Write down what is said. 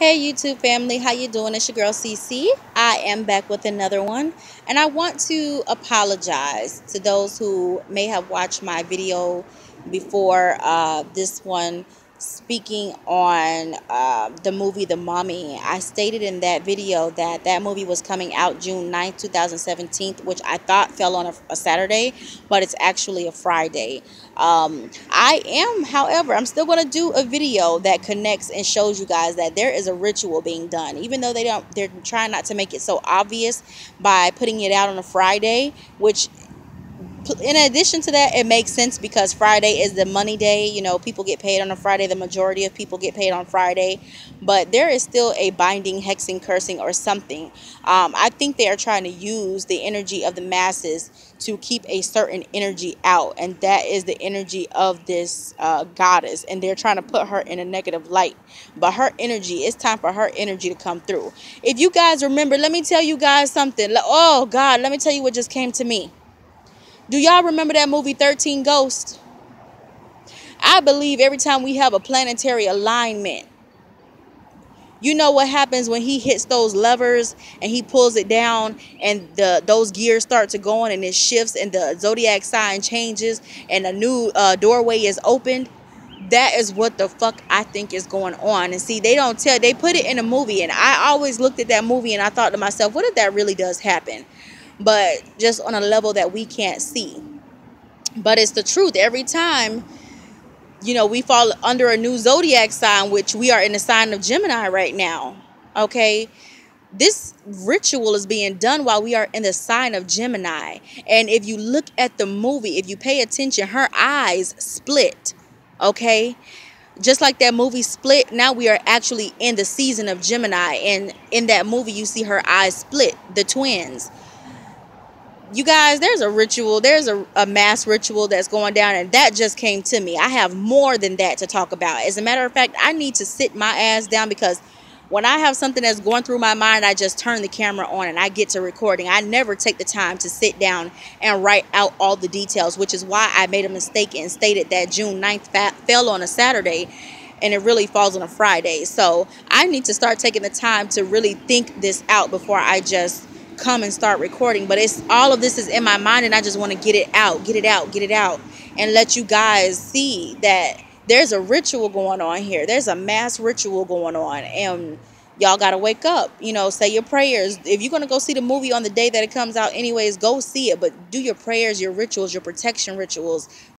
Hey YouTube family, how you doing? It's your girl CC. I am back with another one and I want to apologize to those who may have watched my video before uh, this one speaking on uh, the movie The Mummy. I stated in that video that that movie was coming out June 9th, 2017, which I thought fell on a, a Saturday, but it's actually a Friday. Um, I am, however, I'm still going to do a video that connects and shows you guys that there is a ritual being done, even though they don't, they're trying not to make it so obvious by putting it out on a Friday, which in addition to that, it makes sense because Friday is the money day. You know, people get paid on a Friday. The majority of people get paid on Friday. But there is still a binding, hexing, cursing, or something. Um, I think they are trying to use the energy of the masses to keep a certain energy out. And that is the energy of this uh, goddess. And they're trying to put her in a negative light. But her energy, it's time for her energy to come through. If you guys remember, let me tell you guys something. Oh, God, let me tell you what just came to me do y'all remember that movie 13 Ghosts? I believe every time we have a planetary alignment, you know what happens when he hits those levers and he pulls it down and the those gears start to go on and it shifts and the zodiac sign changes and a new uh, doorway is opened that is what the fuck I think is going on. And see, they don't tell, they put it in a movie. And I always looked at that movie and I thought to myself, what if that really does happen? But just on a level that we can't see. But it's the truth. Every time, you know, we fall under a new zodiac sign, which we are in the sign of Gemini right now. Okay. This ritual is being done while we are in the sign of Gemini. And if you look at the movie, if you pay attention, her eyes split. Okay just like that movie split now we are actually in the season of gemini and in that movie you see her eyes split the twins you guys, there's a ritual, there's a, a, mass ritual that's going down, and that just came to me. I have more than that to talk about. As a matter of fact, I need to sit my ass down because when I have something that's going through my mind, I just turn the camera on and I get to recording. I never take the time to sit down and write out all the details, which is why I made a mistake and stated that June 9th fell on a Saturday and it really falls on a Friday. So I need to start taking the time to really think this out before I just come and start recording but it's all of this is in my mind and I just want to get it out get it out get it out and let you guys see that there's a ritual going on here. There's a mass ritual going on and y'all got to wake up you know say your prayers. If you're to go see the movie on the day that it comes out anyways go see it but do your prayers your rituals your protection rituals